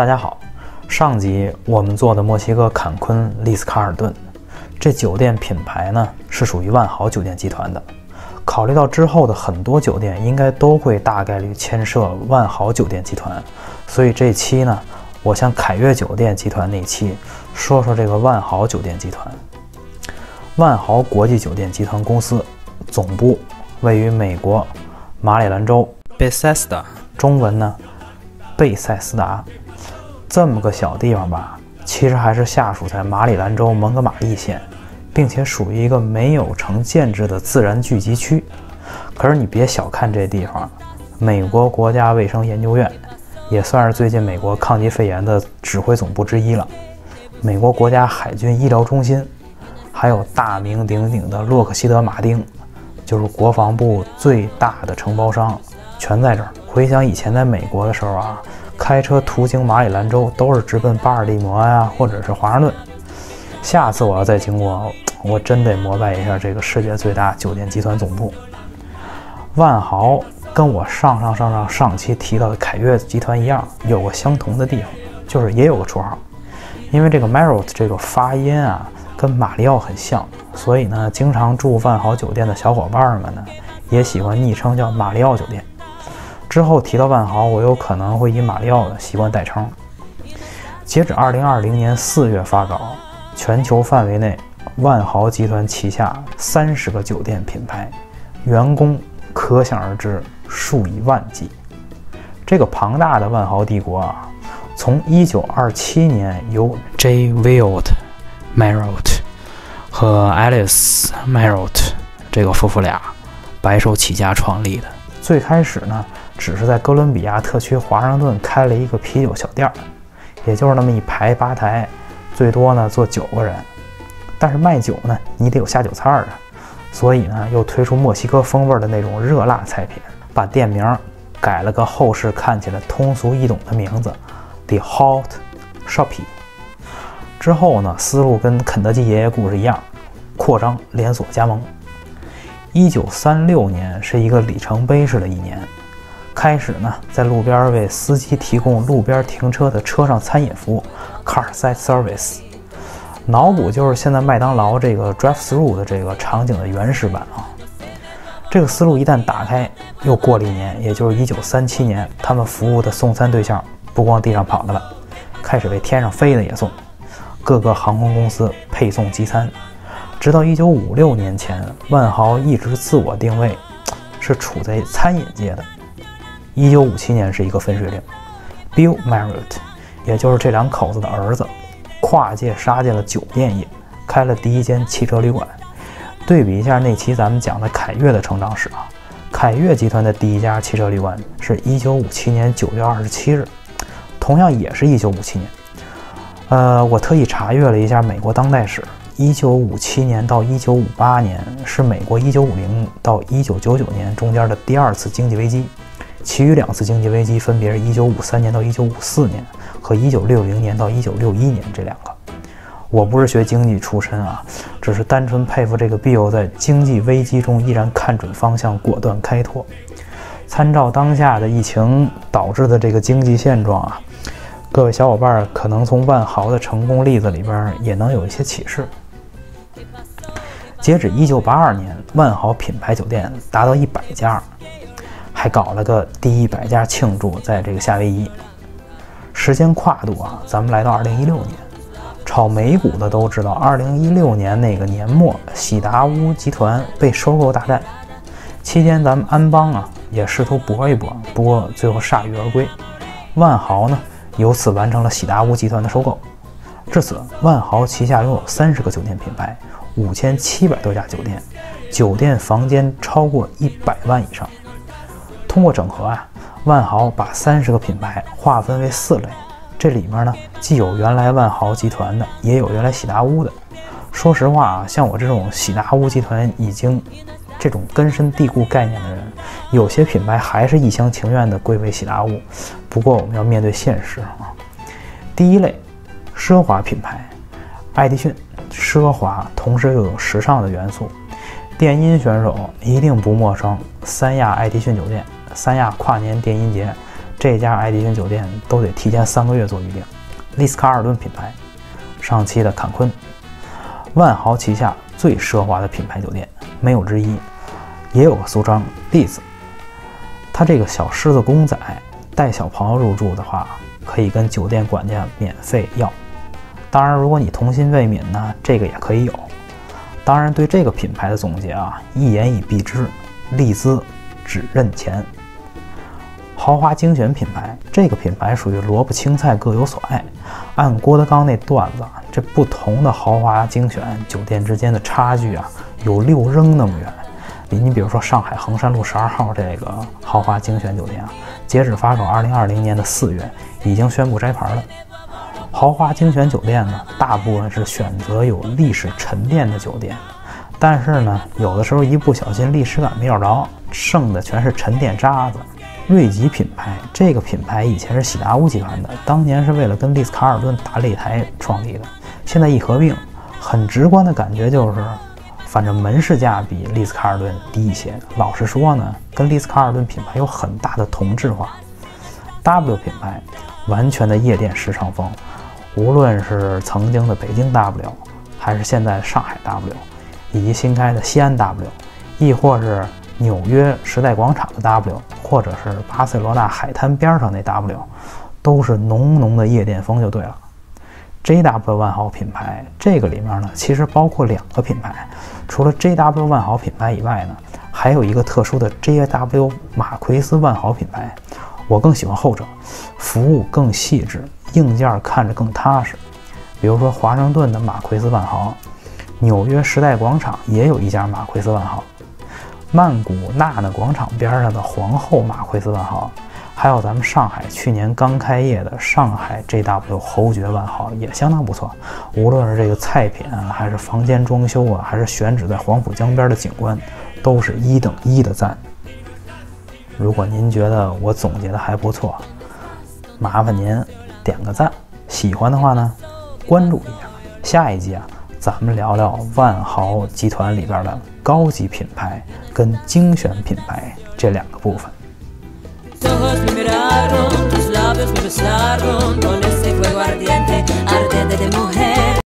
大家好，上集我们做的墨西哥坎昆丽斯卡尔顿，这酒店品牌呢是属于万豪酒店集团的。考虑到之后的很多酒店应该都会大概率牵涉万豪酒店集团，所以这期呢，我向凯悦酒店集团那期说说这个万豪酒店集团。万豪国际酒店集团公司总部位于美国马里兰州 Bethesda，中文呢贝塞斯达。这么个小地方吧，其实还是下属在马里兰州蒙哥马利县，并且属于一个没有成建制的自然聚集区。可是你别小看这地方，美国国家卫生研究院也算是最近美国抗击肺炎的指挥总部之一了。美国国家海军医疗中心，还有大名鼎鼎的洛克希德马丁，就是国防部最大的承包商，全在这儿。回想以前在美国的时候啊。开车途经马里兰州，都是直奔巴尔的摩呀，或者是华盛顿。下次我要再经过，我真得膜拜一下这个世界最大酒店集团总部。万豪跟我上上上上上期提到的凯悦集团一样，有个相同的地方，就是也有个绰号。因为这个 Marriott 这个发音啊，跟马里奥很像，所以呢，经常住万豪酒店的小伙伴们呢，也喜欢昵称叫马里奥酒店。之后提到万豪，我有可能会以马里奥的习惯代称。截止二零二零年四月发稿，全球范围内，万豪集团旗下三十个酒店品牌，员工可想而知数以万计。这个庞大的万豪帝国啊，从一九二七年由 J. Willard Marriott 和 Alice Marriott 这个夫妇俩白手起家创立的。最开始呢。只是在哥伦比亚特区华盛顿开了一个啤酒小店儿，也就是那么一排吧台，最多呢坐九个人。但是卖酒呢，你得有下酒菜儿啊，所以呢又推出墨西哥风味的那种热辣菜品，把店名改了个后世看起来通俗易懂的名字，The Hot Shoppe。之后呢，思路跟肯德基爷爷故事一样，扩张连锁加盟。一九三六年是一个里程碑式的一年。开始呢，在路边为司机提供路边停车的车上餐饮服务，Carside Service。脑补就是现在麦当劳这个 Drive Through 的这个场景的原始版啊。这个思路一旦打开，又过了一年，也就是1937年，他们服务的送餐对象不光地上跑的了，开始为天上飞的也送。各个航空公司配送机餐，直到1956年前，万豪一直自我定位是处在餐饮界的。一九五七年是一个分水岭，Bill Marriott，也就是这两口子的儿子，跨界杀进了酒店业，开了第一间汽车旅馆。对比一下那期咱们讲的凯悦的成长史啊，凯悦集团的第一家汽车旅馆是一九五七年九月二十七日，同样也是一九五七年。呃，我特意查阅了一下美国当代史，一九五七年到一九五八年是美国一九五零到一九九九年中间的第二次经济危机。其余两次经济危机分别是1953年到1954年和1960年到1961年这两个。我不是学经济出身啊，只是单纯佩服这个 Bill 在经济危机中依然看准方向，果断开拓。参照当下的疫情导致的这个经济现状啊，各位小伙伴可能从万豪的成功例子里边也能有一些启示。截止1982年，万豪品牌酒店达到100家。还搞了个第一百家庆祝，在这个夏威夷。时间跨度啊，咱们来到二零一六年。炒美股的都知道，二零一六年那个年末，喜达屋集团被收购大战期间，咱们安邦啊也试图搏一搏，不过最后铩羽而归。万豪呢，由此完成了喜达屋集团的收购。至此，万豪旗下拥有三十个酒店品牌，五千七百多家酒店，酒店房间超过一百万以上。通过整合啊，万豪把三十个品牌划分为四类，这里面呢既有原来万豪集团的，也有原来喜达屋的。说实话啊，像我这种喜达屋集团已经这种根深蒂固概念的人，有些品牌还是一厢情愿的归为喜达屋。不过我们要面对现实啊。第一类，奢华品牌，爱迪逊，奢华同时又有时尚的元素。电音选手一定不陌生，三亚爱迪逊酒店。三亚跨年电音节，这家爱迪逊酒店都得提前三个月做预订。丽思卡尔顿品牌，上期的坎昆，万豪旗下最奢华的品牌酒店，没有之一。也有个俗称丽子，它这个小狮子公仔带小朋友入住的话，可以跟酒店管家免费要。当然，如果你童心未泯呢，这个也可以有。当然，对这个品牌的总结啊，一言以蔽之：丽兹只认钱。豪华精选品牌，这个品牌属于萝卜青菜各有所爱。按郭德纲那段子，这不同的豪华精选酒店之间的差距啊，有六扔那么远。你你比如说上海衡山路十二号这个豪华精选酒店啊，截止发售二零二零年的四月，已经宣布摘牌了。豪华精选酒店呢，大部分是选择有历史沉淀的酒店，但是呢，有的时候一不小心历史感没找着，剩的全是沉淀渣子。瑞吉品牌这个品牌以前是喜达屋集团的，当年是为了跟丽思卡尔顿打擂台创立的。现在一合并，很直观的感觉就是，反正门市价比丽思卡尔顿低一些。老实说呢，跟丽思卡尔顿品牌有很大的同质化。W 品牌完全的夜店时尚风，无论是曾经的北京 W，还是现在上海 W，以及新开的西安 W，亦或是。纽约时代广场的 W，或者是巴塞罗那海滩边上那 W，都是浓浓的夜店风就对了。JW 万豪品牌这个里面呢，其实包括两个品牌，除了 JW 万豪品牌以外呢，还有一个特殊的 JW 马奎斯万豪品牌。我更喜欢后者，服务更细致，硬件看着更踏实。比如说华盛顿的马奎斯万豪，纽约时代广场也有一家马奎斯万豪。曼谷娜娜广场边上的皇后马奎斯万豪，还有咱们上海去年刚开业的上海 JW 侯爵万豪也相当不错。无论是这个菜品啊，还是房间装修啊，还是选址在黄浦江边的景观，都是一等一的赞。如果您觉得我总结的还不错，麻烦您点个赞。喜欢的话呢，关注一下。下一集啊。咱们聊聊万豪集团里边的高级品牌跟精选品牌这两个部分。